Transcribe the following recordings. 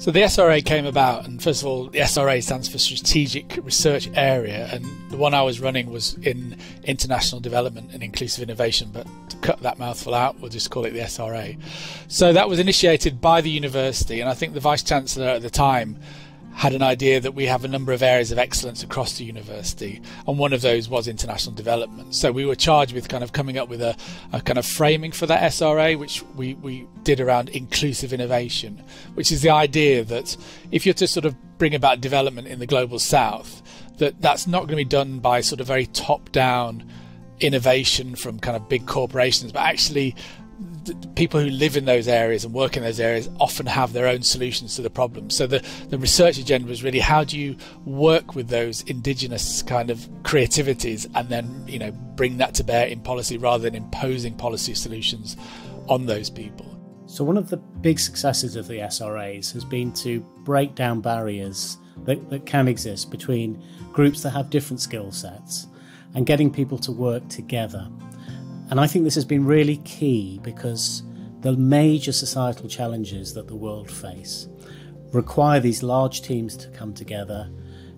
So the SRA came about, and first of all, the SRA stands for Strategic Research Area, and the one I was running was in international development and inclusive innovation. But to cut that mouthful out, we'll just call it the SRA. So that was initiated by the university, and I think the vice chancellor at the time had an idea that we have a number of areas of excellence across the university, and one of those was international development. So we were charged with kind of coming up with a, a, kind of framing for that SRA, which we, we did around inclusive innovation, which is the idea that if you're to sort of bring about development in the global south, that that's not going to be done by sort of very top down innovation from kind of big corporations, but actually people who live in those areas and work in those areas often have their own solutions to the problems. So the, the research agenda was really how do you work with those indigenous kind of creativities and then you know bring that to bear in policy rather than imposing policy solutions on those people. So one of the big successes of the SRAs has been to break down barriers that, that can exist between groups that have different skill sets and getting people to work together and I think this has been really key because the major societal challenges that the world face require these large teams to come together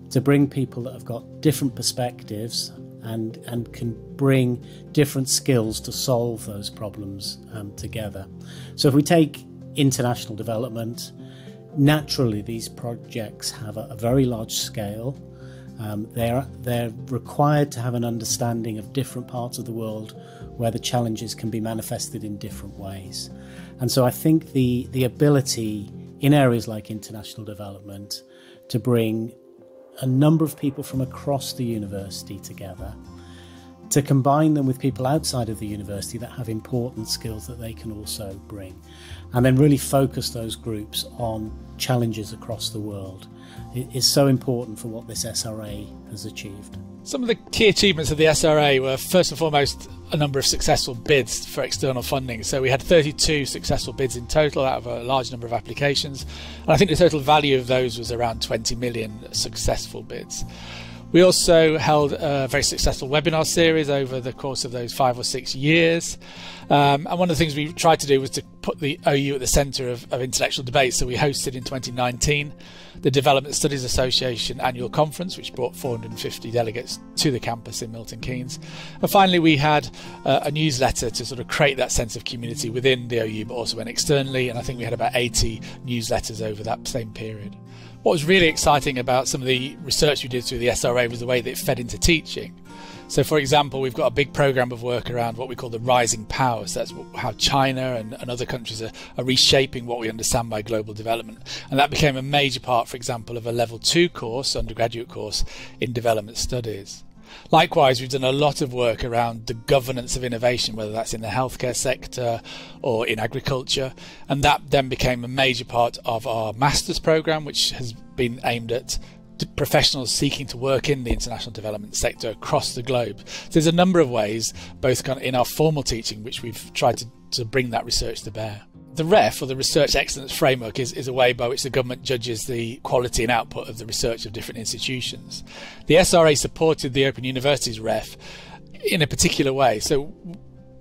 to bring people that have got different perspectives and, and can bring different skills to solve those problems um, together. So, if we take international development, naturally these projects have a, a very large scale. Um, they're, they're required to have an understanding of different parts of the world where the challenges can be manifested in different ways. And so I think the, the ability in areas like international development to bring a number of people from across the university together, to combine them with people outside of the university that have important skills that they can also bring, and then really focus those groups on challenges across the world is so important for what this SRA has achieved. Some of the key achievements of the SRA were first and foremost a number of successful bids for external funding. So we had 32 successful bids in total out of a large number of applications. And I think the total value of those was around 20 million successful bids. We also held a very successful webinar series over the course of those five or six years. Um, and one of the things we tried to do was to put the OU at the centre of, of intellectual debate. So we hosted in 2019 the Development Studies Association annual conference, which brought 450 delegates to the campus in Milton Keynes. And finally, we had uh, a newsletter to sort of create that sense of community within the OU, but also went externally. And I think we had about 80 newsletters over that same period. What was really exciting about some of the research we did through the SRA was the way that it fed into teaching. So, for example, we've got a big program of work around what we call the rising powers. That's how China and, and other countries are, are, reshaping what we understand by global development. And that became a major part, for example, of a level two course, undergraduate course in development studies. Likewise, we've done a lot of work around the governance of innovation, whether that's in the healthcare sector or in agriculture. And that then became a major part of our master's program, which has been aimed at professionals seeking to work in the international development sector across the globe. So there's a number of ways, both in our formal teaching, which we've tried to, to bring that research to bear. The REF, or the Research Excellence Framework, is, is a way by which the government judges the quality and output of the research of different institutions. The SRA supported the Open Universities REF in a particular way. So,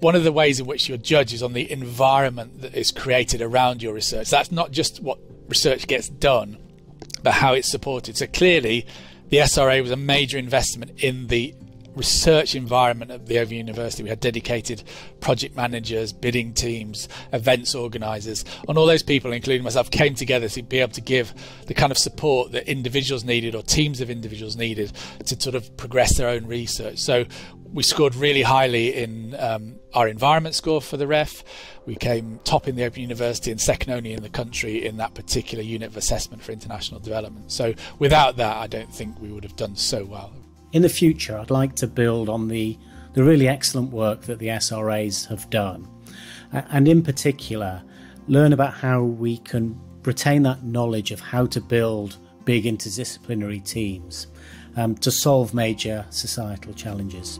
one of the ways in which you're judged is on the environment that is created around your research. That's not just what research gets done, but how it's supported. So, clearly, the SRA was a major investment in the research environment at the OU University. We had dedicated project managers, bidding teams, events organisers, and all those people, including myself, came together to be able to give the kind of support that individuals needed or teams of individuals needed to sort of progress their own research. So we scored really highly in um, our environment score for the ref. We came top in the Open University and second only in the country in that particular unit of assessment for international development. So without that, I don't think we would have done so well in the future, I'd like to build on the, the really excellent work that the SRAs have done. And in particular, learn about how we can retain that knowledge of how to build big interdisciplinary teams um, to solve major societal challenges.